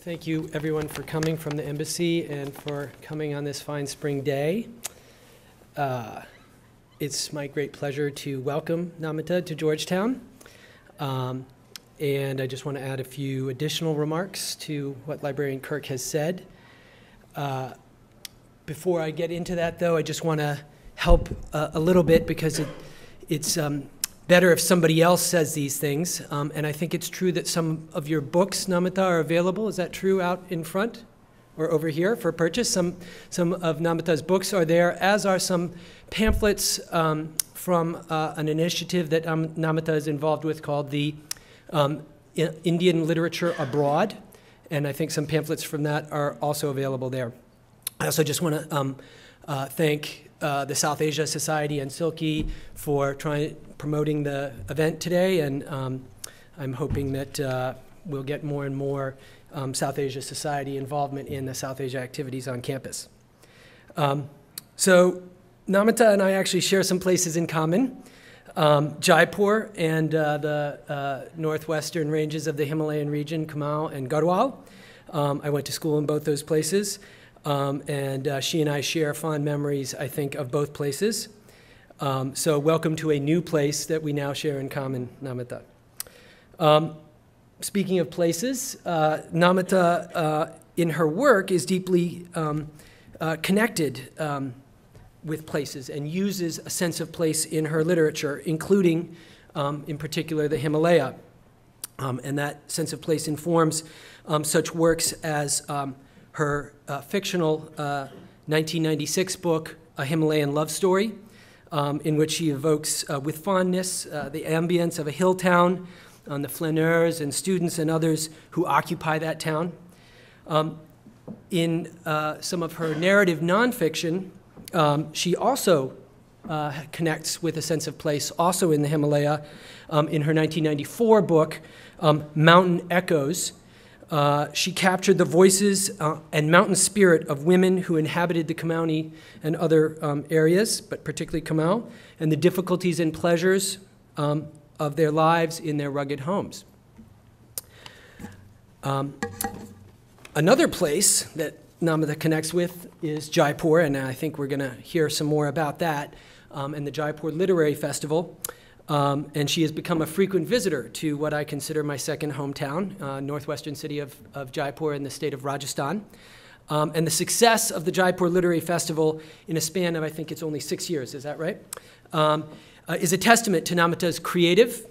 Thank you, everyone, for coming from the embassy and for coming on this fine spring day. Uh, It's my great pleasure to welcome Namita to Georgetown. Um, And I just want to add a few additional remarks to what Librarian Kirk has said. Uh, Before I get into that, though, I just want to help uh, a little bit because it, it's um, better if somebody else says these things. Um, and I think it's true that some of your books, Namita, are available. Is that true out in front or over here for purchase? Some, some of Namita's books are there, as are some pamphlets um, from uh, an initiative that um, Namita is involved with called the um, Indian Literature Abroad. And I think some pamphlets from that are also available there. I also just want to um, uh, thank uh, the South Asia Society and Silky for trying promoting the event today, and um, I'm hoping that uh, we'll get more and more um, South Asia Society involvement in the South Asia activities on campus. Um, so Namita and I actually share some places in common. Um, Jaipur and uh, the uh, northwestern ranges of the Himalayan region, Kumaon and Garhwal. Um, I went to school in both those places. Um, and uh, she and I share fond memories, I think, of both places. Um, so, welcome to a new place that we now share in common, Namita. Um, speaking of places, uh, Namita, uh, in her work, is deeply um, uh, connected um, with places and uses a sense of place in her literature, including, um, in particular, the Himalaya. And that sense of place informs such works as her uh, fictional uh, 1996 book, A Himalayan Love Story, um, in which she evokes uh, with fondness uh, the ambience of a hill town, on the flaneurs and students and others who occupy that town. Um, in uh, some of her narrative nonfiction, um, she also uh, connects with a sense of place, also in the Himalaya, um, in her 1994 book, um, Mountain Echoes. Uh, she captured the voices uh, and mountain spirit of women who inhabited the Kumaoni and other um, areas, but particularly Kumaon, and the difficulties and pleasures um, of their lives in their rugged homes. Um, another place that Namita connects with is Jaipur, and I think we're going to hear some more about that um, and the Jaipur Literary Festival. Um, and she has become a frequent visitor to what I consider my second hometown, uh, northwestern city of, of Jaipur in the state of Rajasthan. Um, and the success of the Jaipur Literary Festival in a span of, I think it's only six years, is that right? Um, uh, is a testament to Namita's creative,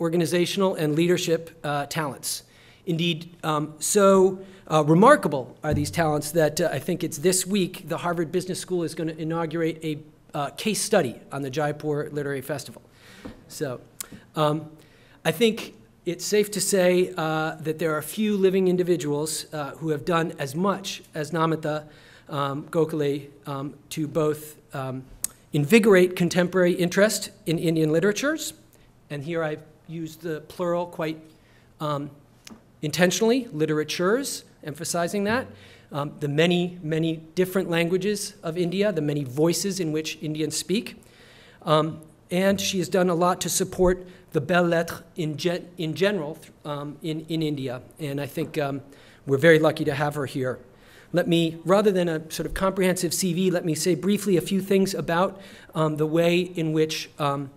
organizational, and leadership uh, talents. Indeed, um, so uh, remarkable are these talents that uh, I think it's this week the Harvard Business School is going to inaugurate a uh, case study on the Jaipur Literary Festival. So um, I think it's safe to say uh, that there are few living individuals uh, who have done as much as Namita um, Gokhale um, to both um, invigorate contemporary interest in Indian literatures, and here I've used the plural quite um, intentionally, literatures, emphasizing that. Um, the many, many different languages of India, the many voices in which Indians speak. Um, and she has done a lot to support the belles lettres in, gen- in general um, in, in India. And I think um, we're very lucky to have her here. Let me, rather than a sort of comprehensive CV, let me say briefly a few things about um, the way in which um,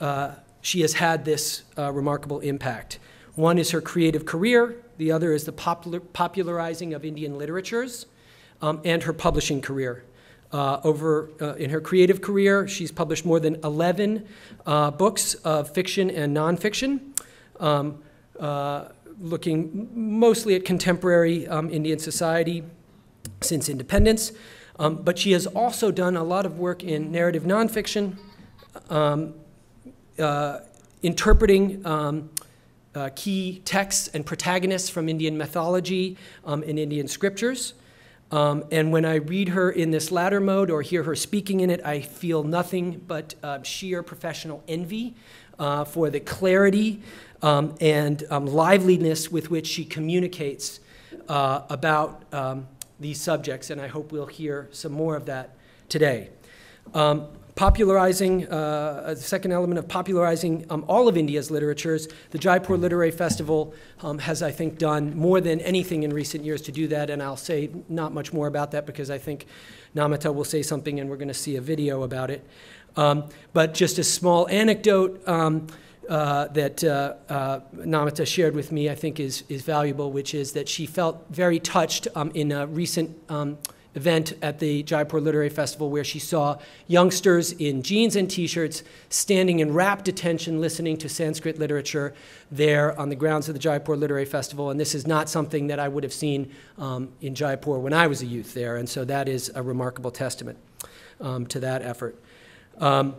uh, she has had this uh, remarkable impact. One is her creative career, the other is the popular, popularizing of Indian literatures, um, and her publishing career. Uh, over uh, in her creative career, she's published more than 11 uh, books of fiction and nonfiction, um, uh, looking mostly at contemporary um, Indian society since independence. Um, but she has also done a lot of work in narrative nonfiction, um, uh, interpreting um, uh, key texts and protagonists from Indian mythology um, and Indian scriptures. Um, and when I read her in this latter mode or hear her speaking in it, I feel nothing but uh, sheer professional envy uh, for the clarity um, and um, liveliness with which she communicates uh, about um, these subjects. And I hope we'll hear some more of that today. Popularizing, uh, the second element of popularizing um, all of India's literatures. The Jaipur Literary Festival um, has, I think, done more than anything in recent years to do that, and I'll say not much more about that because I think Namita will say something and we're going to see a video about it. Um, but just a small anecdote um, uh, that uh, uh, Namita shared with me, I think, is, is valuable, which is that she felt very touched um, in a recent um, event at the Jaipur Literary Festival where she saw youngsters in jeans and t shirts standing in rapt attention listening to Sanskrit literature there on the grounds of the Jaipur Literary Festival. And this is not something that I would have seen um, in Jaipur when I was a youth there. And so that is a remarkable testament um, to that effort. Um,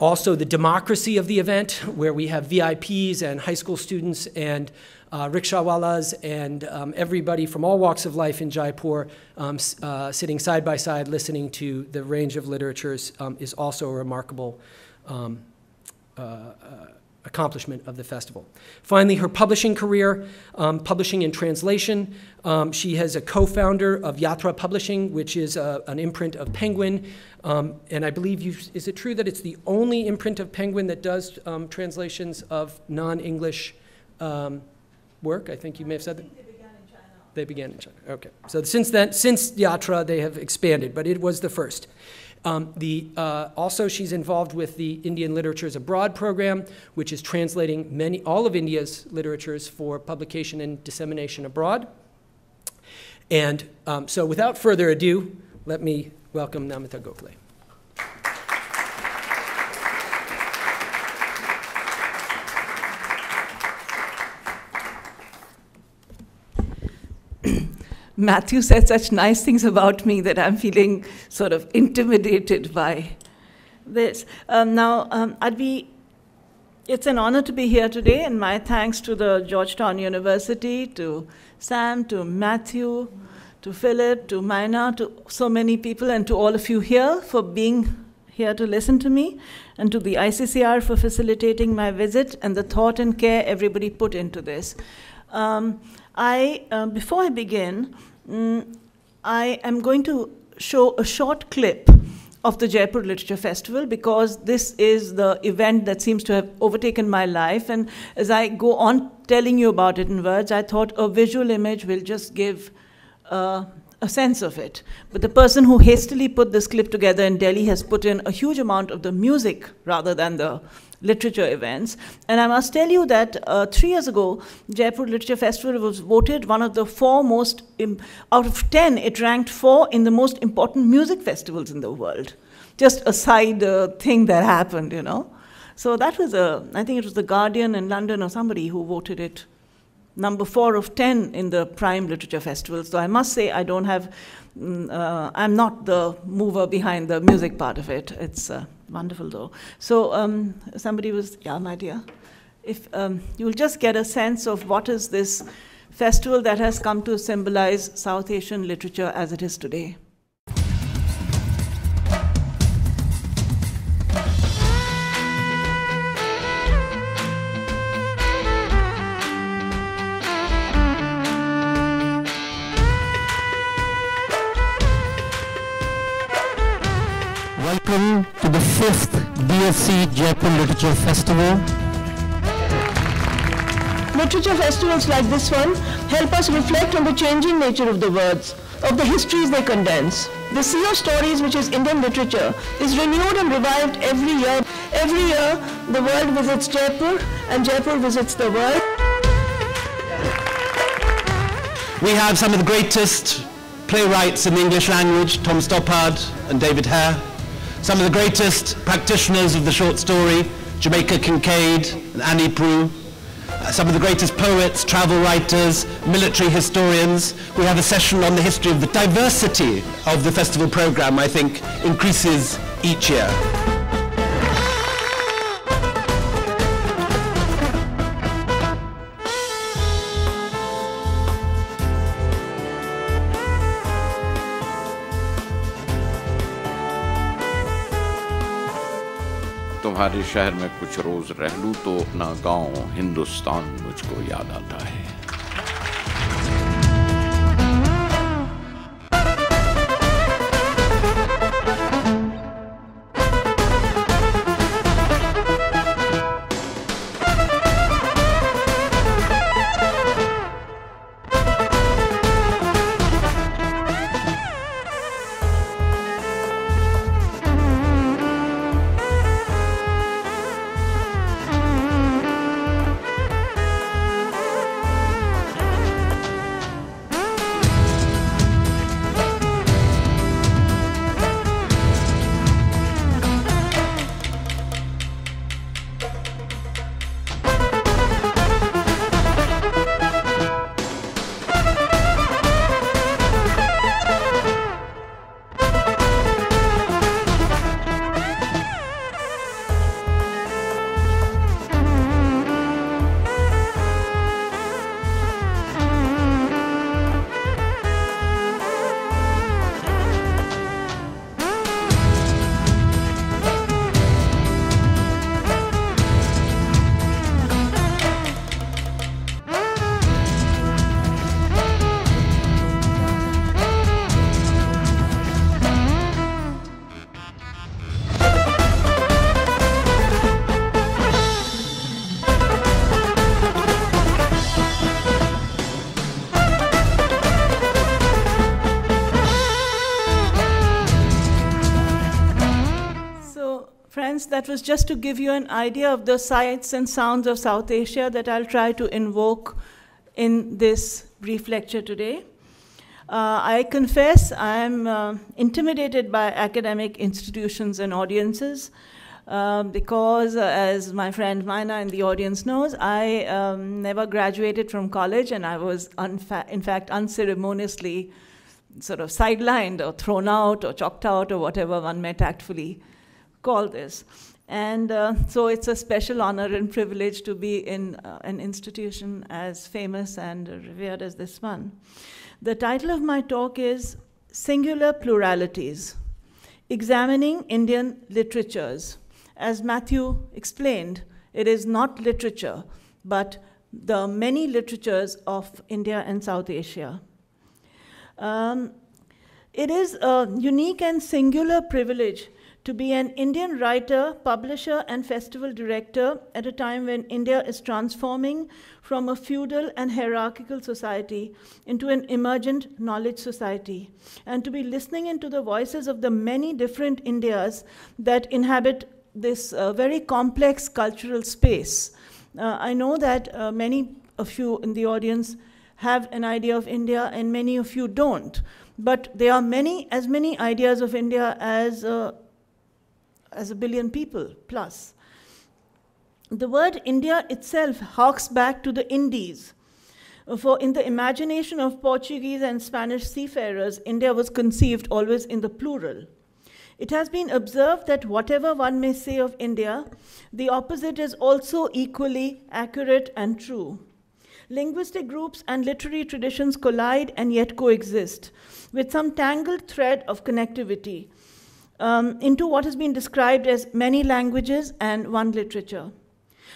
also, the democracy of the event, where we have VIPs and high school students and uh, rickshawalas and um, everybody from all walks of life in Jaipur um, uh, sitting side by side listening to the range of literatures um, is also a remarkable. Um, uh, uh, accomplishment of the festival. Finally, her publishing career, um, publishing and translation. Um, she has a co-founder of Yatra Publishing, which is a, an imprint of Penguin. and I believe you, is it true that it's the only imprint of Penguin that does translations of non-English um, work? I think you may have said that. They began in China. They began in China. Okay. So since then, since Yatra, they have expanded, but it was the first. Um, the, uh, also, she's involved with the Indian Literatures Abroad program, which is translating many, all of India's literatures for publication and dissemination abroad. And um, so, without further ado, let me welcome Namita Gokhale. Matthew said such nice things about me that I'm feeling sort of intimidated by this. Um, now, um, I'd be, it's an honor to be here today, and my thanks to the Georgetown University, to Sam, to Matthew, to Philip, to Mina, to so many people, and to all of you here for being here to listen to me, and to the ICCR for facilitating my visit and the thought and care everybody put into this. Um, I, uh, before I begin, Mm, I am going to show a short clip of the Jaipur Literature Festival because this is the event that seems to have overtaken my life. And as I go on telling you about it in words, I thought a visual image will just give uh, a sense of it. But the person who hastily put this clip together in Delhi has put in a huge amount of the music rather than the literature events. And I must tell you that uh, three years ago, Jaipur Literature Festival was voted one of the four most, out of 10, it ranked four in the most important music festivals in the world. Just a side uh, thing that happened, you know. So that was a, I think it was The Guardian in London or somebody who voted it number four of 10 in the prime literature festival. So I must say I don't have, mm, uh, I'm not the mover behind the music part of it. It's, uh, wonderful though. So um, somebody was, yeah, my dear, if um, you'll just get a sense of what is this festival that has come to symbolize South Asian literature as it is today. Welcome fifth DSC Jaipur Literature Festival. Literature festivals like this one help us reflect on the changing nature of the words, of the histories they condense. The Sea of Stories, which is Indian literature, is renewed and revived every year. Every year, the world visits Jaipur and Jaipur visits the world. We have some of the greatest playwrights in the English language, Tom Stoppard and David Hare some of the greatest practitioners of the short story, Jamaica Kincaid and Annie Proulx, uh, some of the greatest poets, travel writers, military historians. We have a session on the history of the diversity of the festival program, I think, increases each year. तुम्हारे शहर में कुछ रोज रह लूँ तो अपना गाँव हिंदुस्तान मुझको याद आता है। That was just to give you an idea of the sights and sounds of South Asia that I'll try to invoke in this brief lecture today. Uh, I confess I'm uh, intimidated by academic institutions and audiences um, because, uh, as my friend Mina in the audience knows, I um, never graduated from college and I was, in fact, unceremoniously sort of sidelined or thrown out or chalked out or whatever one may tactfully call this. And uh, so it's a special honor and privilege to be in uh, an institution as famous and revered as this one. The title of my talk is Singular Pluralities Examining Indian Literatures. As Matthew explained, it is not literature, but the many literatures of India and South Asia. Um, it is a unique and singular privilege to be an Indian writer, publisher, and festival director at a time when India is transforming from a feudal and hierarchical society into an emergent knowledge society, and to be listening into the voices of the many different Indias that inhabit this uh, very complex cultural space. Uh, I know that uh, many of you in the audience have an idea of India, and many of you don't. But there are many, as many ideas of India as uh, as a billion people plus. The word India itself harks back to the Indies. For in the imagination of Portuguese and Spanish seafarers, India was conceived always in the plural. It has been observed that whatever one may say of India, the opposite is also equally accurate and true. Linguistic groups and literary traditions collide and yet coexist, with some tangled thread of connectivity, um, into what has been described as many languages and one literature.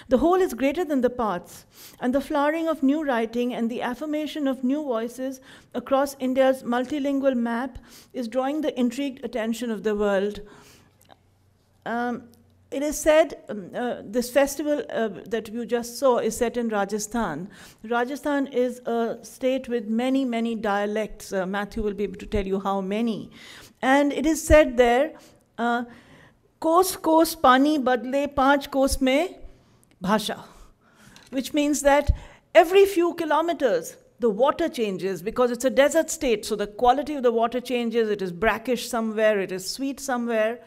The whole is greater than the parts, and the flowering of new writing and the affirmation of new voices across India's multilingual map is drawing the intrigued attention of the world. Um, it is said um, uh, this festival uh, that you just saw is set in Rajasthan. Rajasthan is a state with many, many dialects. Uh, Matthew will be able to tell you how many. And it is said there, kos kos pani badle panch kos me bhasha, which means that every few kilometers, the water changes because it's a desert state, so the quality of the water changes. It is brackish somewhere, it is sweet somewhere,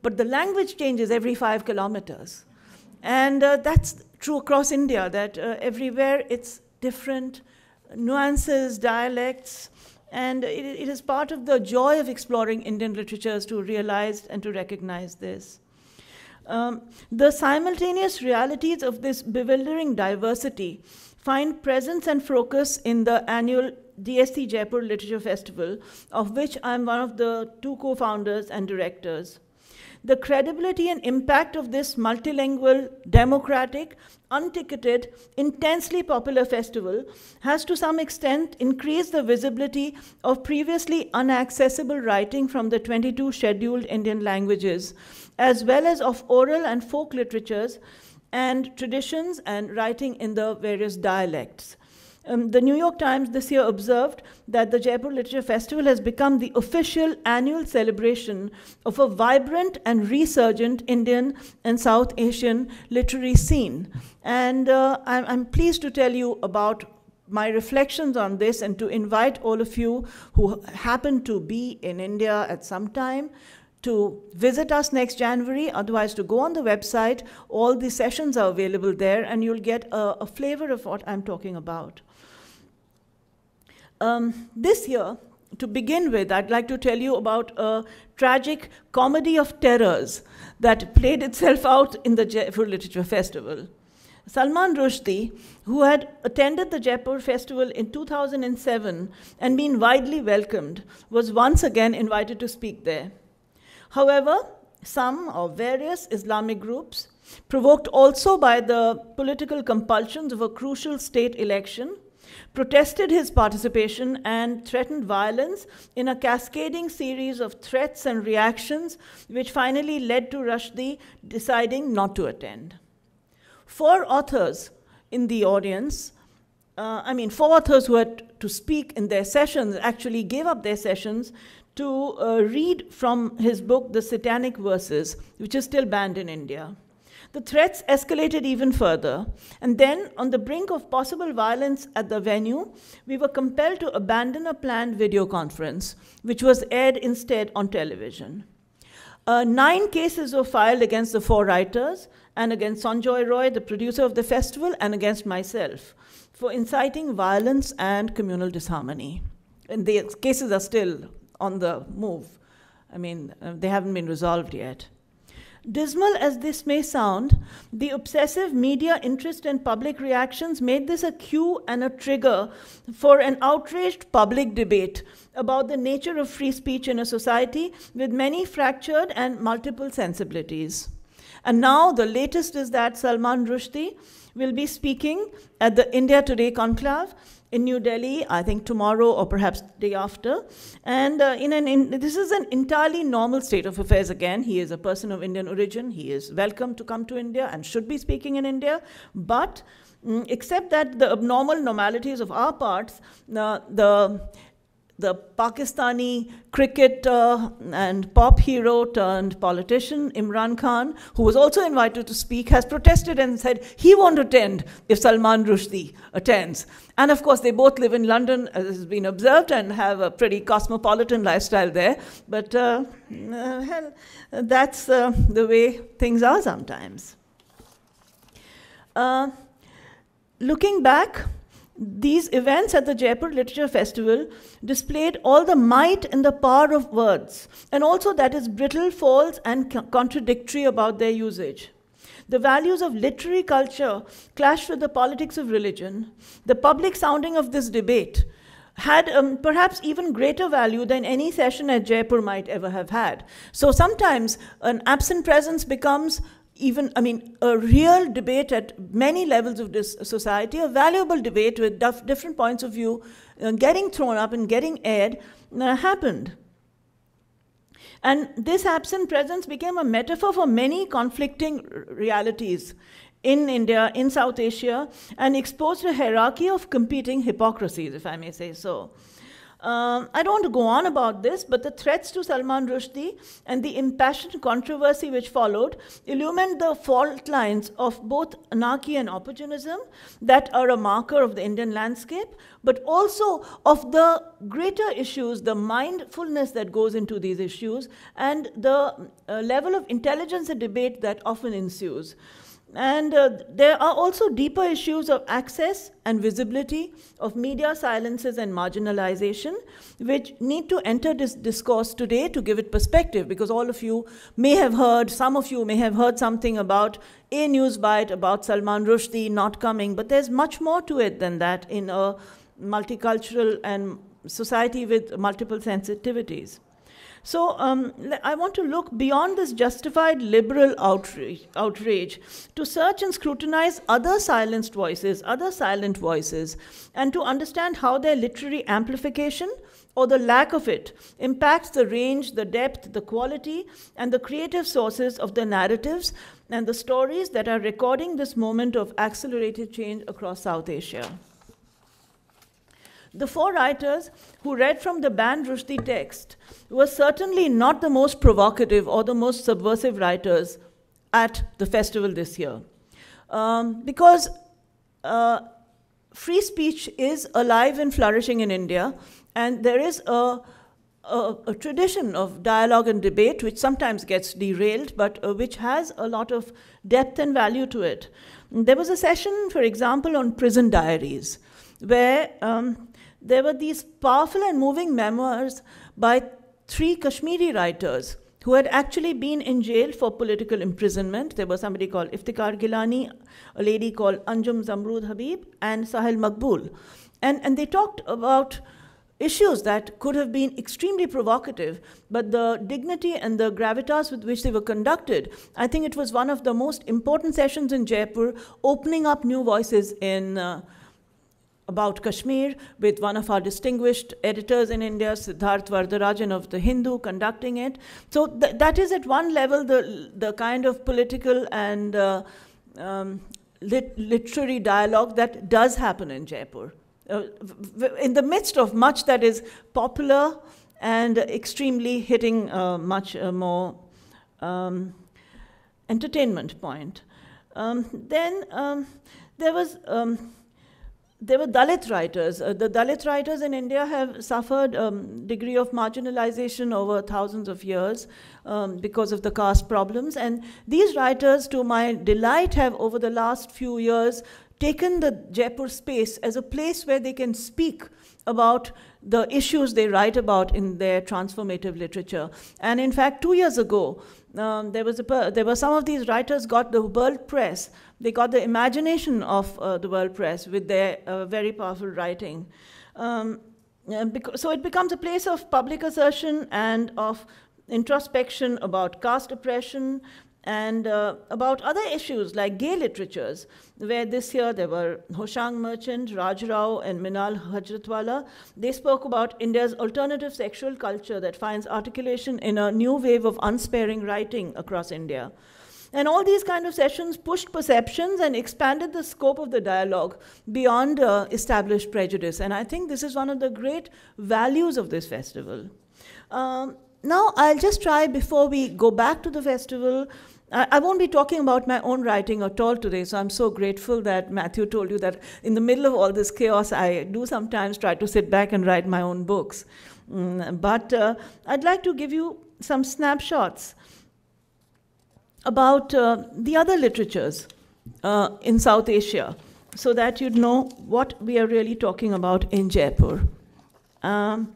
but the language changes every five kilometers. And uh, that's true across India, that uh, everywhere it's different nuances, dialects, and it, it is part of the joy of exploring Indian literatures to realize and to recognize this. Um, the simultaneous realities of this bewildering diversity find presence and focus in the annual DSC Jaipur Literature Festival, of which I'm one of the two co founders and directors. The credibility and impact of this multilingual, democratic, unticketed, intensely popular festival has to some extent increased the visibility of previously inaccessible writing from the 22 scheduled Indian languages, as well as of oral and folk literatures and traditions and writing in the various dialects. Um, the New York Times this year observed that the Jaipur Literature Festival has become the official annual celebration of a vibrant and resurgent Indian and South Asian literary scene. And uh, I'm, I'm pleased to tell you about my reflections on this and to invite all of you who happen to be in India at some time to visit us next January, otherwise to go on the website. All the sessions are available there and you'll get a, a flavor of what I'm talking about. Um, this year, to begin with, I'd like to tell you about a tragic comedy of terrors that played itself out in the Jaipur Literature Festival. Salman Rushdie, who had attended the Jaipur Festival in 2007 and been widely welcomed, was once again invited to speak there. However, some or various Islamic groups, provoked also by the political compulsions of a crucial state election, protested his participation and threatened violence in a cascading series of threats and reactions, which finally led to Rushdie deciding not to attend. Four authors in the audience, uh, I mean, four authors who had to speak in their sessions actually gave up their sessions to uh, read from his book, The Satanic Verses, which is still banned in India. The threats escalated even further, and then, on the brink of possible violence at the venue, we were compelled to abandon a planned video conference, which was aired instead on television. Uh, nine cases were filed against the four writers and against Sanjoy Roy, the producer of the festival, and against myself for inciting violence and communal disharmony. And the cases are still on the move. I mean, uh, they haven't been resolved yet. Dismal as this may sound, the obsessive media interest and public reactions made this a cue and a trigger for an outraged public debate about the nature of free speech in a society with many fractured and multiple sensibilities. And now the latest is that Salman Rushdie will be speaking at the India Today conclave in New Delhi, I think tomorrow or perhaps day after. And uh, in an in, this is an entirely normal state of affairs again. He is a person of Indian origin. He is welcome to come to India and should be speaking in India. But mm, except that the abnormal normalities of our parts, uh, the the Pakistani cricket uh, and pop hero turned politician Imran Khan, who was also invited to speak, has protested and said he won't attend if Salman Rushdie attends. And of course, they both live in London, as has been observed, and have a pretty cosmopolitan lifestyle there. But uh, uh, hell, that's uh, the way things are sometimes. Uh, looking back, these events at the Jaipur Literature Festival displayed all the might and the power of words, and also that is brittle, false, and contradictory about their usage. The values of literary culture clashed with the politics of religion. The public sounding of this debate had um, perhaps even greater value than any session at Jaipur might ever have had. So sometimes an absent presence becomes even, I mean, a real debate at many levels of this society, a valuable debate with different points of view uh, getting thrown up and getting aired uh, happened. And this absent presence became a metaphor for many conflicting realities in India, in South Asia, and exposed a hierarchy of competing hypocrisies, if I may say so. Um, I don't want to go on about this, but the threats to Salman Rushdie and the impassioned controversy which followed illumined the fault lines of both anarchy and opportunism that are a marker of the Indian landscape, but also of the greater issues, the mindfulness that goes into these issues, and the uh, level of intelligence and debate that often ensues. And uh, there are also deeper issues of access and visibility, of media silences and marginalization, which need to enter this discourse today to give it perspective, because all of you may have heard, some of you may have heard something about a news bite about Salman Rushdie not coming, but there's much more to it than that in a multicultural and society with multiple sensitivities. So um, I want to look beyond this justified liberal outrage, outrage to search and scrutinize other silenced voices, other silent voices, and to understand how their literary amplification or the lack of it impacts the range, the depth, the quality, and the creative sources of the narratives and the stories that are recording this moment of accelerated change across South Asia. The four writers who read from the banned Rushdie text were certainly not the most provocative or the most subversive writers at the festival this year. Um, because uh, free speech is alive and flourishing in India, and there is a, a, a, tradition of dialogue and debate which sometimes gets derailed, but uh, which has a lot of depth and value to it. There was a session, for example, on prison diaries, where um, there were these powerful and moving memoirs by three Kashmiri writers who had actually been in jail for political imprisonment. There was somebody called Iftikhar Gilani, a lady called Anjum Zamrud Habib, and Sahil Maqbool. And, and they talked about issues that could have been extremely provocative, but the dignity and the gravitas with which they were conducted, I think it was one of the most important sessions in Jaipur, opening up new voices in. Uh, about Kashmir with one of our distinguished editors in India, Siddharth Varadarajan of The Hindu, conducting it. So th that is at one level the, the kind of political and uh, um, lit literary dialogue that does happen in Jaipur. Uh, in the midst of much that is popular and extremely hitting a much uh, more um, entertainment point. Um, then um, there was um, there were Dalit writers. Uh, the Dalit writers in India have suffered a um, degree of marginalization over thousands of years um, because of the caste problems. And these writers, to my delight, have over the last few years taken the Jaipur space as a place where they can speak about the issues they write about in their transformative literature. And in fact, two years ago, um, there was a, there were some of these writers got the world press. They got the imagination of uh, the world press with their uh, very powerful writing. Um, so it becomes a place of public assertion and of introspection about caste oppression, and uh, about other issues like gay literatures, where this year there were Hoshang Merchant, Raj Rao, and Minal Hajratwala. They spoke about India's alternative sexual culture that finds articulation in a new wave of unsparing writing across India. And all these kind of sessions pushed perceptions and expanded the scope of the dialogue beyond uh, established prejudice. And I think this is one of the great values of this festival. Um, now, I'll just try before we go back to the festival I won't be talking about my own writing at all today, so I'm so grateful that Matthew told you that in the middle of all this chaos, I do sometimes try to sit back and write my own books. Mm, but uh, I'd like to give you some snapshots about uh, the other literatures uh, in South Asia so that you'd know what we are really talking about in Jaipur. Um,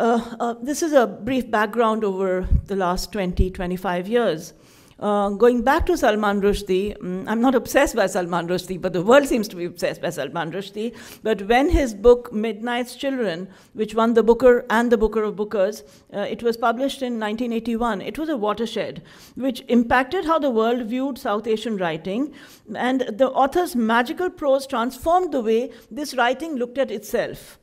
uh, uh, this is a brief background over the last 20, 25 years. Uh, going back to Salman Rushdie, um, I'm not obsessed by Salman Rushdie, but the world seems to be obsessed by Salman Rushdie. But when his book Midnight's Children, which won the Booker and the Booker of Bookers, uh, it was published in 1981. It was a watershed, which impacted how the world viewed South Asian writing, and the author's magical prose transformed the way this writing looked at itself.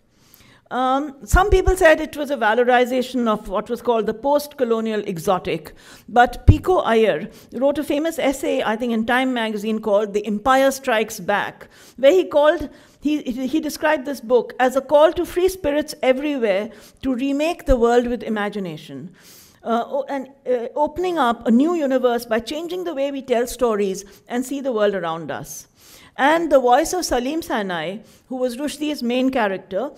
Um, some people said it was a valorization of what was called the post colonial exotic. But Pico Iyer wrote a famous essay, I think, in Time magazine called The Empire Strikes Back, where he called he, he described this book as a call to free spirits everywhere to remake the world with imagination. Uh, and uh, opening up a new universe by changing the way we tell stories and see the world around us. And the voice of Saleem Sinai, who was Rushdie's main character,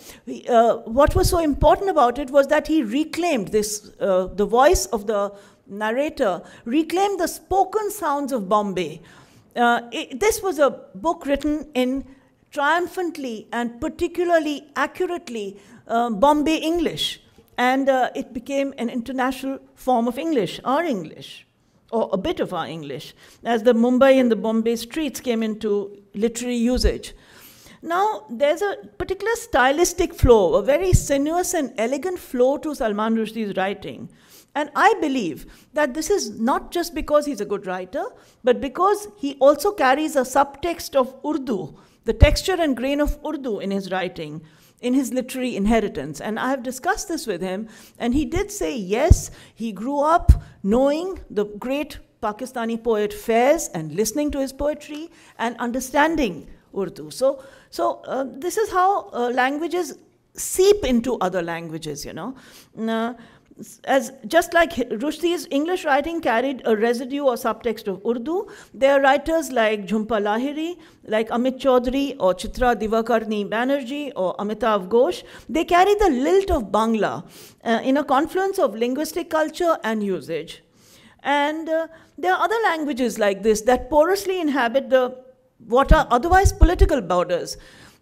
uh, what was so important about it was that he reclaimed this, uh, the voice of the narrator, reclaimed the spoken sounds of Bombay. Uh, it, this was a book written in triumphantly and particularly accurately uh, Bombay English. And uh, it became an international form of English, our English or a bit of our English, as the Mumbai and the Bombay streets came into literary usage. Now, there's a particular stylistic flow, a very sinuous and elegant flow to Salman Rushdie's writing. And I believe that this is not just because he's a good writer, but because he also carries a subtext of Urdu, the texture and grain of Urdu in his writing, in his literary inheritance. And I have discussed this with him, and he did say yes, he grew up knowing the great Pakistani poet Faiz and listening to his poetry and understanding Urdu. So, so uh, this is how uh, languages seep into other languages, you know. Uh, as just like Rushdie's English writing carried a residue or subtext of Urdu, there are writers like Jhumpa Lahiri, like Amit Chaudhuri or Chitra Divakaruni Banerjee or Amitav Ghosh. They carry the lilt of Bangla uh, in a confluence of linguistic culture and usage. And uh, there are other languages like this that porously inhabit the what are otherwise political borders.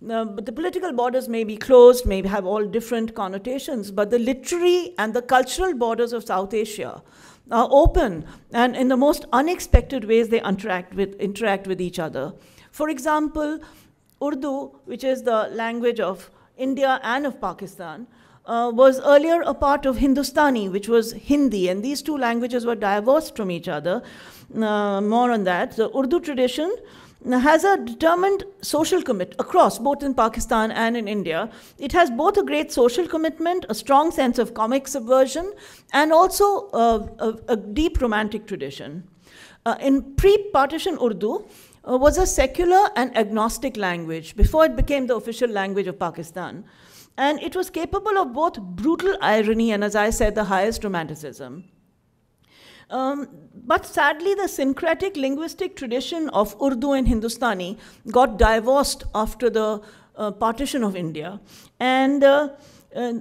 Uh, but the political borders may be closed, may have all different connotations, but the literary and the cultural borders of South Asia are open, and in the most unexpected ways they interact with, interact with each other. For example, Urdu, which is the language of India and of Pakistan, uh, was earlier a part of Hindustani, which was Hindi, and these two languages were divorced from each other. Uh, more on that. The Urdu tradition has a determined social commit across both in Pakistan and in India. It has both a great social commitment, a strong sense of comic subversion, and also a, a, a deep romantic tradition. Uh, in pre-partition Urdu uh, was a secular and agnostic language before it became the official language of Pakistan. And it was capable of both brutal irony and, as I said, the highest romanticism. Um, but sadly, the syncretic linguistic tradition of Urdu and Hindustani got divorced after the uh, partition of India. And uh, uh,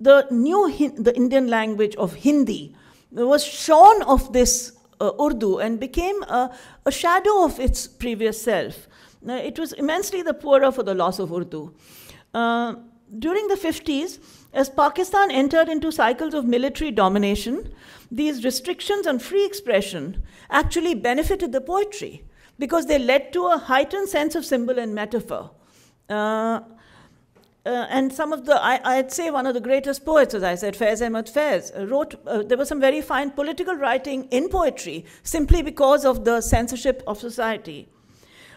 the new the Indian language of Hindi was shorn of this uh, Urdu and became a, a, shadow of its previous self. it was immensely the poorer for the loss of Urdu. During the 50s, as Pakistan entered into cycles of military domination, these restrictions on free expression actually benefited the poetry because they led to a heightened sense of symbol and metaphor. Uh, uh, and some of the, I, would say one of the greatest poets, as I said, Faiz Ahmad Faiz, uh, wrote, uh, there was some very fine political writing in poetry simply because of the censorship of society.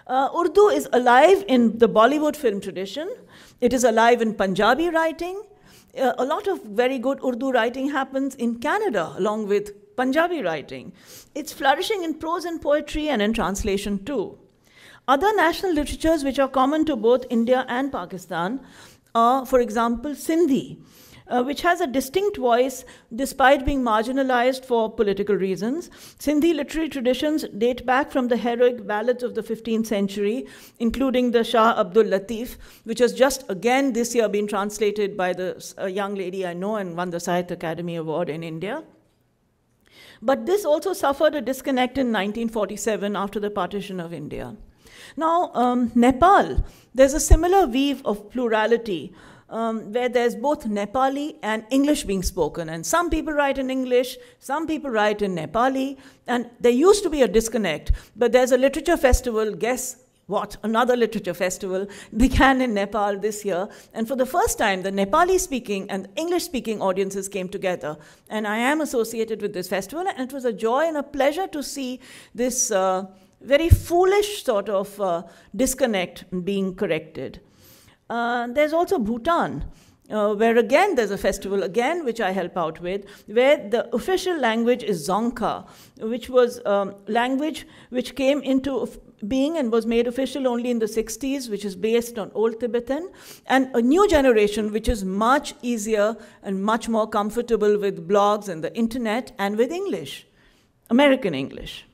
Uh, Urdu is alive in the Bollywood film tradition. It is alive in Punjabi writing. Uh, a lot of very good Urdu writing happens in Canada along with Punjabi writing. It's flourishing in prose and poetry and in translation too. Other national literatures which are common to both India and Pakistan are, for example, Sindhi, uh, which has a distinct voice despite being marginalized for political reasons. Sindhi literary traditions date back from the heroic ballads of the 15th century, including the Shah Abdul Latif, which has just again this year been translated by the uh, young lady I know and won the Sahitya Akademi Award in India. But this also suffered a disconnect in 1947 after the partition of India. Now, um, Nepal, there's a similar weave of plurality um, where there's both Nepali and English being spoken. And some people write in English, some people write in Nepali, and there used to be a disconnect. But there's a literature festival, guess what? Another literature festival began in Nepal this year. And for the first time, the Nepali speaking and English speaking audiences came together. And I am associated with this festival, and it was a joy and a pleasure to see this. Uh, very foolish sort of uh, disconnect being corrected. Uh, there's also Bhutan. Uh, where again there's a festival again which I help out with, where the official language is Dzongkha, which was um, language which came into being and was made official only in the 60s, which is based on Old Tibetan, and a new generation which is much easier and much more comfortable with blogs and the internet and with English, American English.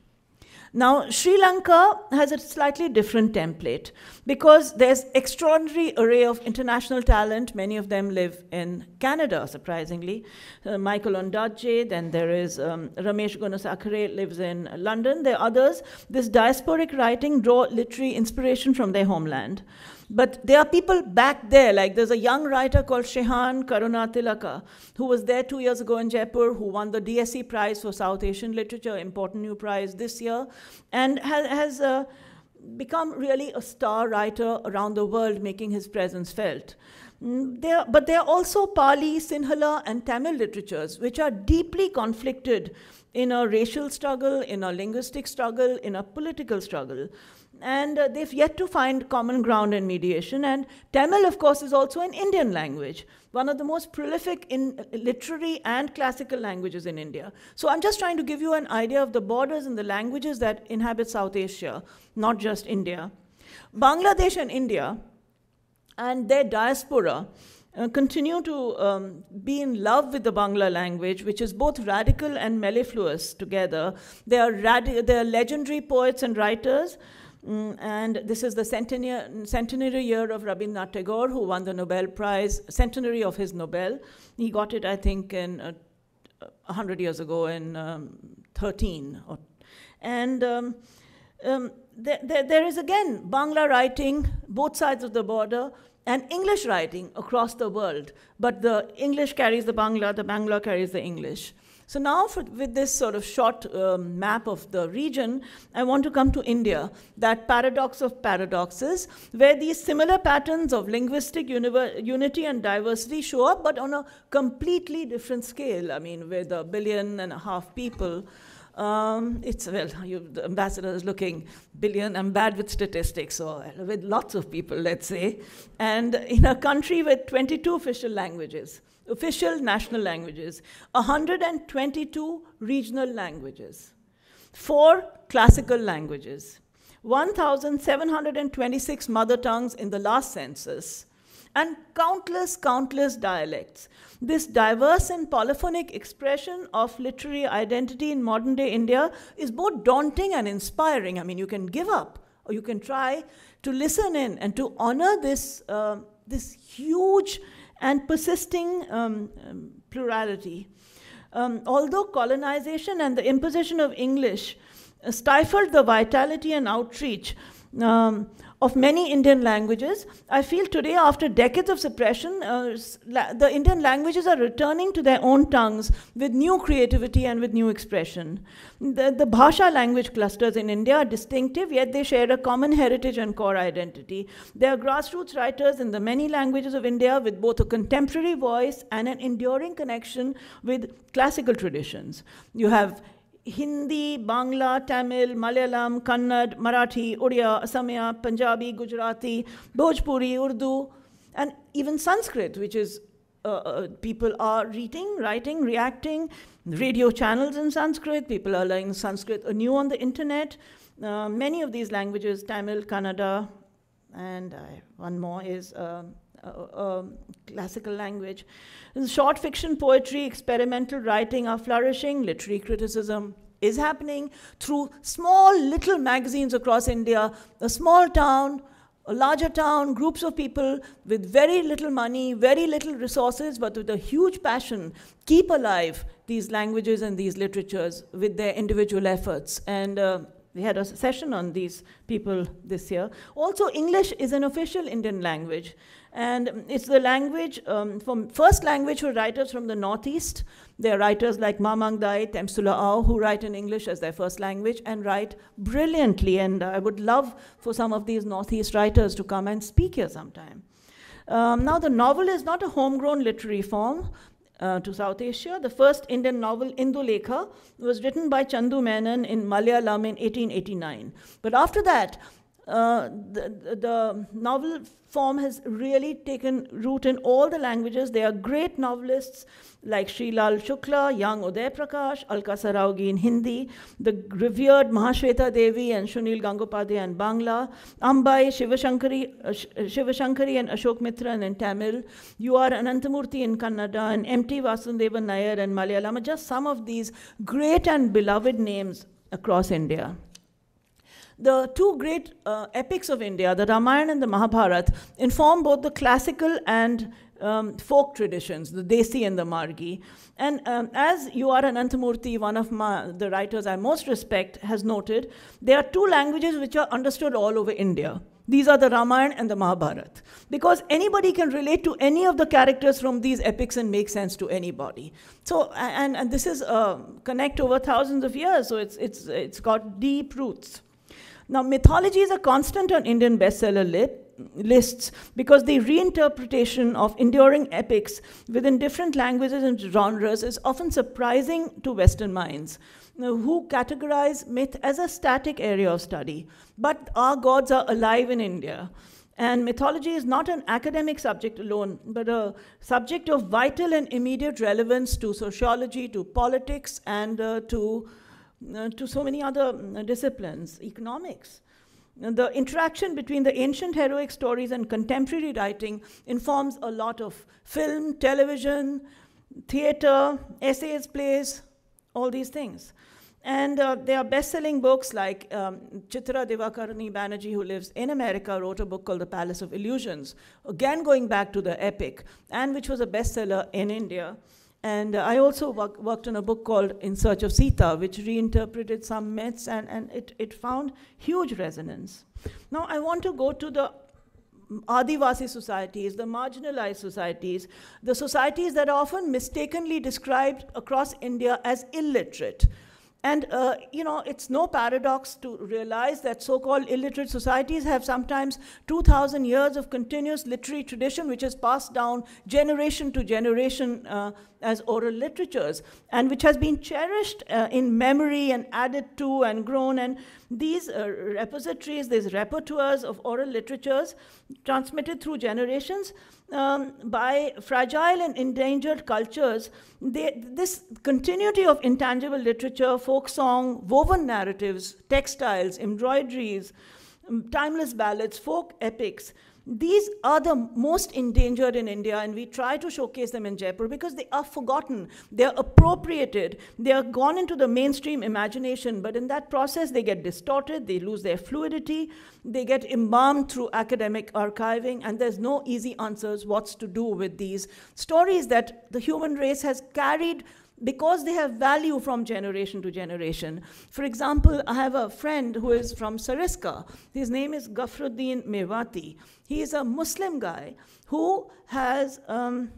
Now, Sri Lanka has a slightly different template because there's extraordinary array of international talent. Many of them live in Canada, surprisingly. Uh, Michael Ondaatje, then there is um, Romesh Gunesekera lives in London. There are others. This diasporic writing draw literary inspiration from their homeland. But there are people back there, like there's a young writer called Shehan Karunatilaka, who was there two years ago in Jaipur, who won the DSC Prize for South Asian Literature, important new prize this year, and has, has uh, become really a star writer around the world, making his presence felt. Mm, there, but there are also Pali, Sinhala, and Tamil literatures, which are deeply conflicted in a racial struggle, in a linguistic struggle, in a political struggle and uh, they've yet to find common ground in mediation. And Tamil, of course, is also an Indian language, one of the most prolific in literary and classical languages in India. So I'm just trying to give you an idea of the borders and the languages that inhabit South Asia, not just India. Bangladesh and India and their diaspora uh, continue to um, be in love with the Bangla language, which is both radical and mellifluous together. They are, they are legendary poets and writers Mm, and this is the centenary, centenary year of Rabindranath Tagore, who won the Nobel Prize, centenary of his Nobel. He got it, I think, in uh, 100 years ago in um, 13. Or, and um, um, there, there, there is again Bangla writing, both sides of the border, and English writing across the world. But the English carries the Bangla, the Bangla carries the English. So now for, with this sort of short um, map of the region, I want to come to India, that paradox of paradoxes, where these similar patterns of linguistic unity and diversity show up, but on a completely different scale. I mean, with a billion and a half people, um, it's, well, you, the ambassador is looking billion. I'm bad with statistics, so with lots of people, let's say. And in a country with 22 official languages, official national languages, 122 regional languages, four classical languages, 1,726 mother tongues in the last census, and countless, countless dialects. This diverse and polyphonic expression of literary identity in modern day India is both daunting and inspiring. I mean, you can give up or you can try to listen in and to honor this, uh, this huge and persisting um, um, plurality. Um, although colonization and the imposition of English stifled the vitality and outreach um, of many Indian languages. I feel today, after decades of suppression, uh, the Indian languages are returning to their own tongues with new creativity and with new expression. The, the Bhasha language clusters in India are distinctive, yet they share a common heritage and core identity. They are grassroots writers in the many languages of India with both a contemporary voice and an enduring connection with classical traditions. You have Hindi, Bangla, Tamil, Malayalam, Kannada, Marathi, Odia, Assamia, Punjabi, Gujarati, Bhojpuri, Urdu, and even Sanskrit, which is uh, uh, people are reading, writing, reacting, radio channels in Sanskrit, people are learning Sanskrit anew on the internet. Uh, many of these languages, Tamil, Kannada, and one more is um, uh, classical language. Short fiction, poetry, experimental writing are flourishing, literary criticism is happening through small little magazines across India, a small town, a larger town, groups of people with very little money, very little resources, but with a huge passion, keep alive these languages and these literatures with their individual efforts. And uh, we had a session on these people this year. Also, English is an official Indian language. And it's the language, um, from first language for writers from the Northeast. There are writers like Mamang Dai, Temsula Ao, who write in English as their first language and write brilliantly. And I would love for some of these Northeast writers to come and speak here sometime. Um, now, the novel is not a homegrown literary form. Uh, to South Asia. The first Indian novel, Indulekha, was written by Chandu Menon in Malayalam in 1889. But after that, uh, the, the, novel form has really taken root in all the languages. There are great novelists like Srilal Shukla, young Uday Prakash, Alka Saraogi in Hindi, the revered Mahashweta Devi and Sunil Gangopadhyay in Bangla, Ambai, Shivashankari, uh, Shivashankari and Ashok Mitran in Tamil, U.R. Ananthamurthy in Kannada, and M.T. Vasudevan Nair in Malayalam are just some of these great and beloved names across India. The two great uh, epics of India, the Ramayana and the Mahabharata, inform both the classical and um, folk traditions, the Desi and the Margi. And um, as U.R. Ananthamurthy, one of my, the writers I most respect, has noted, there are two languages which are understood all over India. These are the Ramayana and the Mahabharata. Because anybody can relate to any of the characters from these epics and make sense to anybody. So, and, and this is uh, connect over thousands of years, so it's, it's, it's got deep roots. Now, mythology is a constant on Indian bestseller lit, lists because the reinterpretation of enduring epics within different languages and genres is often surprising to Western minds. Now, who categorize myth as a static area of study. But our gods are alive in India. And mythology is not an academic subject alone, but a subject of vital and immediate relevance to sociology, to politics, and uh, to to so many other uh, disciplines, economics. the interaction between the ancient heroic stories and contemporary writing informs a lot of film, television, theater, essays, plays, all these things. And uh, there are best-selling books like um, Chitra Divakaruni Banerjee, who lives in America, wrote a book called The Palace of Illusions, again going back to the epic, and which was a bestseller in India. And uh, I also work, worked on a book called In Search of Sita, which reinterpreted some myths, and, and it, it found huge resonance. Now, I want to go to the Adivasi societies, the marginalized societies, the societies that are often mistakenly described across India as illiterate. And, uh, you know, it's no paradox to realize that so-called illiterate societies have sometimes 2,000 years of continuous literary tradition, which has passed down generation to generation uh, as oral literatures, and which has been cherished uh, in memory and added to and grown. And these uh, repositories, these repertoires of oral literatures transmitted through generations um, by fragile and endangered cultures, they, this continuity of intangible literature, folk song, woven narratives, textiles, embroideries, um, timeless ballads, folk epics, these are the most endangered in India, and we try to showcase them in Jaipur because they are forgotten, they are appropriated, they are gone into the mainstream imagination, but in that process, they get distorted, they lose their fluidity, they get embalmed through academic archiving, and there's no easy answers what's to do with these stories that the human race has carried because they have value from generation to generation. For example, I have a friend who is from Sariska. His name is Gafruddin Mewati. He is a Muslim guy who has um,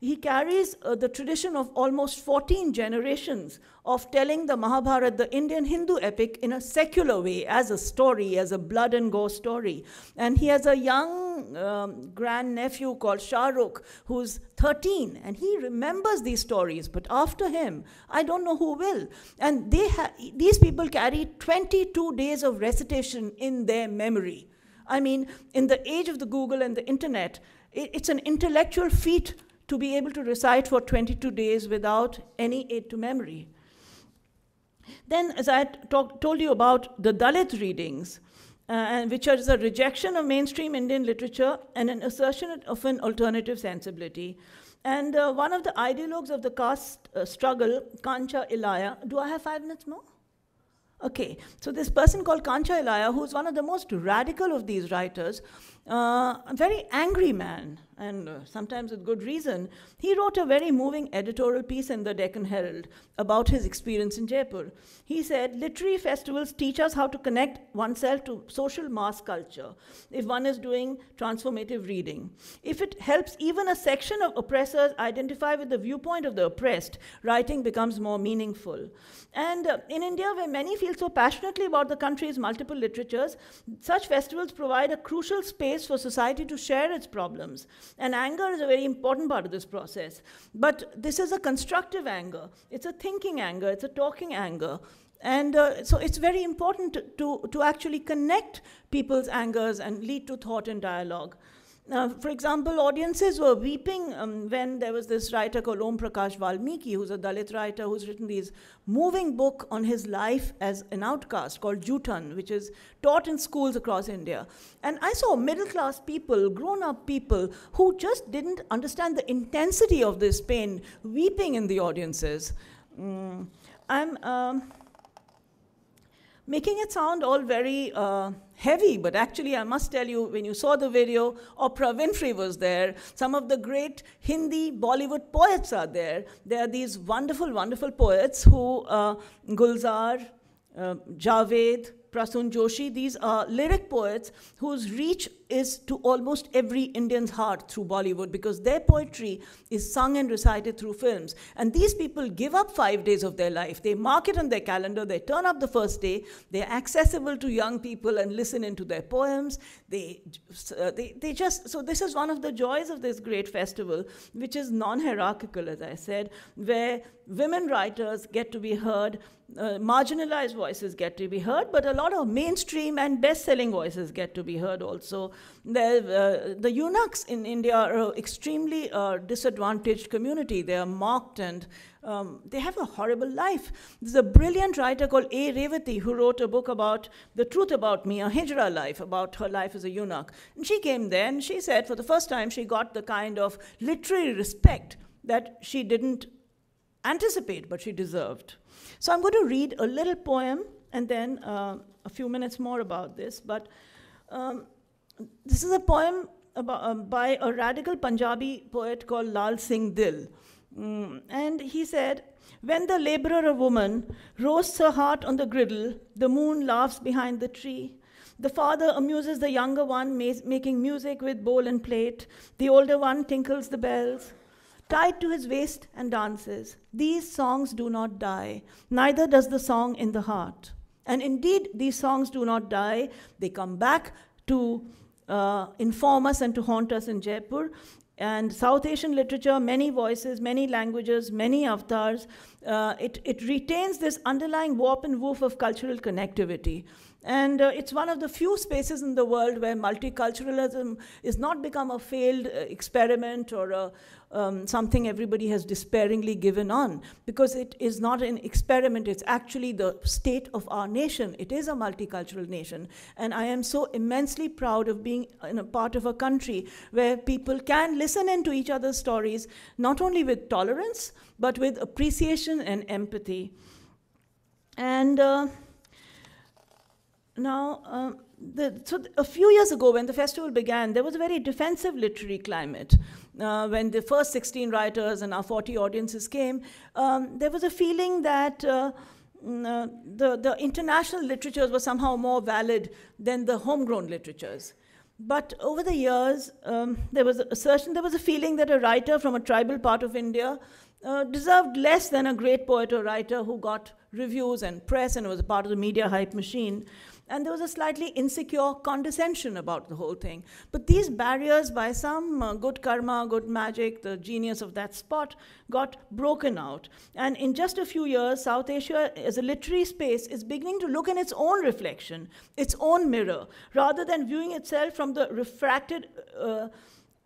he carries uh, the tradition of almost 14 generations of telling the Mahabharata, the Indian Hindu epic, in a secular way, as a story, as a blood and gore story. And he has a young um, grandnephew called Shahrukh, who's 13, and he remembers these stories. But after him, I don't know who will. And they these people carry 22 days of recitation in their memory. I mean, in the age of the Google and the internet, it, it's an intellectual feat to be able to recite for 22 days without any aid to memory. Then, as I talk, told you about the Dalit readings, uh, which is a rejection of mainstream Indian literature and an assertion of an alternative sensibility. And uh, one of the ideologues of the caste uh, struggle, Kancha Ilaiah, do I have five minutes more? Okay, so this person called Kancha Ilaiah, who's one of the most radical of these writers, uh, a very angry man, and uh, sometimes with good reason, he wrote a very moving editorial piece in the Deccan Herald about his experience in Jaipur. He said, Literary festivals teach us how to connect oneself to social mass culture if one is doing transformative reading. If it helps even a section of oppressors identify with the viewpoint of the oppressed, writing becomes more meaningful. And uh, in India, where many feel so passionately about the country's multiple literatures, such festivals provide a crucial space for society to share its problems. And anger is a very important part of this process. But this is a constructive anger, it's a thinking anger, it's a talking anger. And uh, so it's very important to, to, actually connect people's angers and lead to thought and dialogue. Uh, for example, audiences were weeping um, when there was this writer called Om Prakash Valmiki, who's a Dalit writer who's written these moving book on his life as an outcast called Joothan, which is taught in schools across India. And I saw middle class people, grown up people, who just didn't understand the intensity of this pain, weeping in the audiences. Mm. I'm. Um, making it sound all very uh, heavy, but actually, I must tell you, when you saw the video, Oprah Winfrey was there. Some of the great Hindi Bollywood poets are there. There are these wonderful, wonderful poets who, uh, Gulzar, uh, Javed, Prasun Joshi, these are lyric poets whose reach is to almost every Indian's heart through Bollywood because their poetry is sung and recited through films. And these people give up five days of their life. They mark it on their calendar, they turn up the first day, they're accessible to young people and listen into their poems. They, uh, they, they just, so this is one of the joys of this great festival, which is non hierarchical, as I said, where women writers get to be heard. Uh, marginalized voices get to be heard, but a lot of mainstream and best selling voices get to be heard also. The, uh, the eunuchs in India are an extremely uh, disadvantaged community. They are mocked and um, they have a horrible life. There's a brilliant writer called A. Revati who wrote a book about the truth about me, a Hijra life, about her life as a eunuch. And she came there and she said for the first time she got the kind of literary respect that she didn't anticipate, but she deserved. So I'm going to read a little poem and then uh, a few minutes more about this. But um, this is a poem about, um, by a radical Punjabi poet called Lal Singh Dil. Mm, and he said, When the laborer woman roasts her heart on the griddle, the moon laughs behind the tree. The father amuses the younger one, making music with bowl and plate. The older one tinkles the bells. Tied to his waist and dances. These songs do not die, neither does the song in the heart. And indeed, these songs do not die, they come back to uh, inform us and to haunt us in Jaipur. And South Asian literature, many voices, many languages, many avatars, uh, it, it retains this underlying warp and woof of cultural connectivity. And uh, it's one of the few spaces in the world where multiculturalism is not become a failed uh, experiment or a, um, something everybody has despairingly given on, because it is not an experiment, it's actually the state of our nation. It is a multicultural nation. And I am so immensely proud of being in a part of a country where people can listen into each other's stories, not only with tolerance, but with appreciation and empathy. And uh, now, um, the, so a few years ago, when the festival began, there was a very defensive literary climate. Uh, when the first 16 writers and our 40 audiences came, um, there was a feeling that uh, mm, uh, the, the international literatures were somehow more valid than the homegrown literatures. But over the years, um, there was a certain, there was a feeling that a writer from a tribal part of India uh, deserved less than a great poet or writer who got reviews and press and was a part of the media hype machine. And there was a slightly insecure condescension about the whole thing. But these barriers, by some uh, good karma, good magic, the genius of that spot, got broken out. And in just a few years, South Asia as a literary space is beginning to look in its own reflection, its own mirror, rather than viewing itself from the refracted. Uh,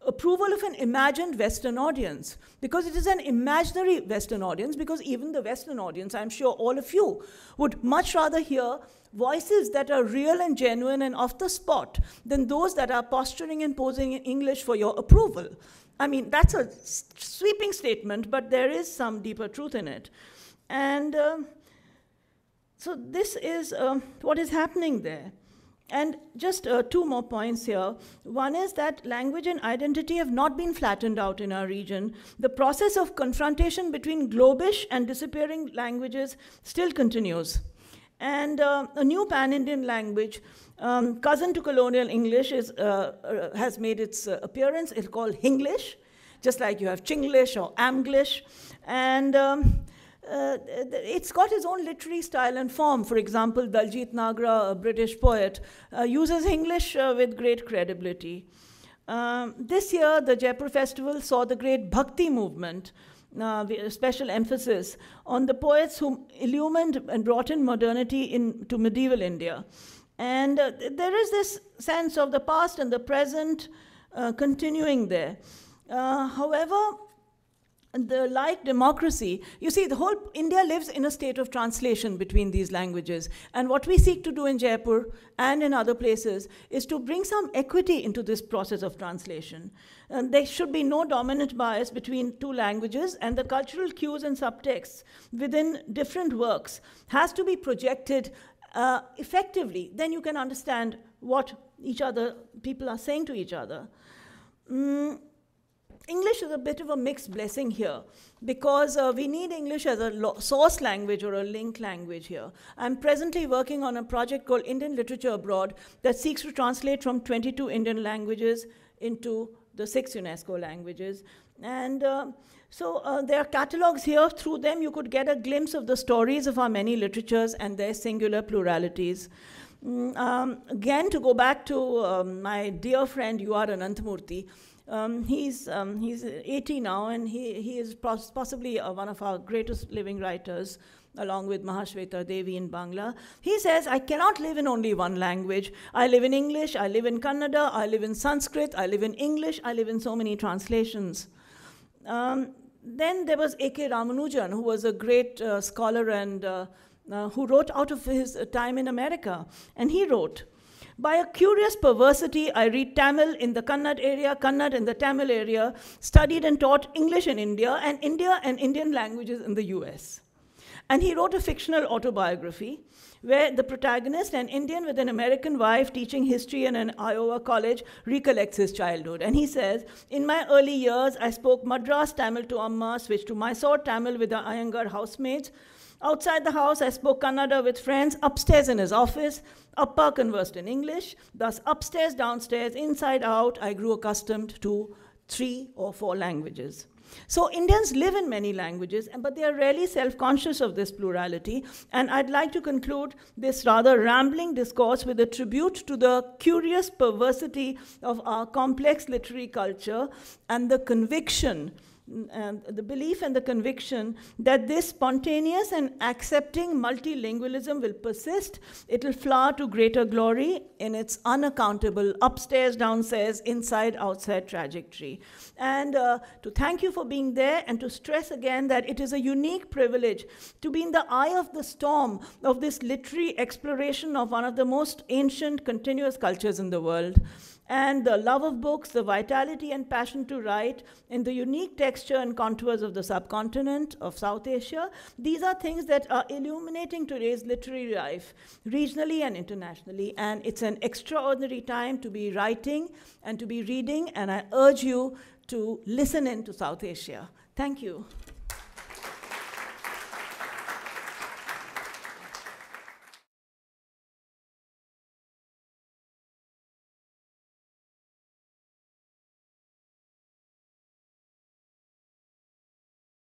approval of an imagined Western audience. Because it is an imaginary Western audience, because even the Western audience, I'm sure all of you, would much rather hear voices that are real and genuine and off the spot than those that are posturing and posing in English for your approval. I mean, that's a sweeping statement, but there is some deeper truth in it. And um, so this is uh, what is happening there. And just uh, two more points here. One is that language and identity have not been flattened out in our region. The process of confrontation between globish and disappearing languages still continues. And uh, a new pan Indian language, um, cousin to colonial English, is, uh, uh has made its uh, appearance. It's called Hinglish, just like you have Chinglish or Amglish. And um, uh, it's got its own literary style and form. For example, Daljit Nagra, a British poet, uh, uses English uh, with great credibility. Um, this year, the Jaipur Festival saw the great Bhakti movement, uh, special emphasis on the poets who illumined and brought in modernity into medieval India. And uh, there is this sense of the past and the present uh, continuing there. however, the like democracy, you see, the whole India lives in a state of translation between these languages. And what we seek to do in Jaipur and in other places is to bring some equity into this process of translation. And there should be no dominant bias between two languages, and the cultural cues and subtexts within different works has to be projected uh, effectively. Then you can understand what each other people are saying to each other. Mm English is a bit of a mixed blessing here because uh, we need English as a source language or a link language here. I'm presently working on a project called Indian Literature Abroad that seeks to translate from 22 Indian languages into the six UNESCO languages. And uh, so uh, there are catalogs here. Through them, you could get a glimpse of the stories of our many literatures and their singular pluralities. Mm, um, again, to go back to um, my dear friend you U.R. Ananthamurthy, um, he's, um, he's 80 now, and he, he is possibly uh, one of our greatest living writers, along with Mahashweta Devi in Bangla. He says, I cannot live in only one language. I live in English, I live in Kannada, I live in Sanskrit, I live in English, I live in so many translations. Um, then there was A.K. Ramanujan, who was a great uh, scholar and uh, uh, who wrote out of his time in America. And he wrote, by a curious perversity, I read Tamil in the Kannad area, Kannad in the Tamil area, studied and taught English in India, and India and Indian languages in the US. And he wrote a fictional autobiography where the protagonist, an Indian with an American wife teaching history in an Iowa college, recollects his childhood. And he says, In my early years, I spoke Madras Tamil to Amma, switched to Mysore Tamil with the Iyengar housemaids, Outside the house, I spoke Kannada with friends. Upstairs in his office, Appa conversed in English. Thus, upstairs, downstairs, inside out, I grew accustomed to three or four languages. So Indians live in many languages, but they are rarely self-conscious of this plurality. And I'd like to conclude this rather rambling discourse with a tribute to the curious perversity of our complex literary culture and the conviction and the belief and the conviction that this spontaneous and accepting multilingualism will persist. It will flower to greater glory in its unaccountable upstairs, downstairs, inside, outside trajectory. And uh, to thank you for being there and to stress again that it is a unique privilege to be in the eye of the storm of this literary exploration of one of the most ancient continuous cultures in the world and the love of books, the vitality and passion to write, and the unique texture and contours of the subcontinent of South Asia, these are things that are illuminating today's literary life, regionally and internationally. And it's an extraordinary time to be writing and to be reading, and I urge you to listen in to South Asia. Thank you.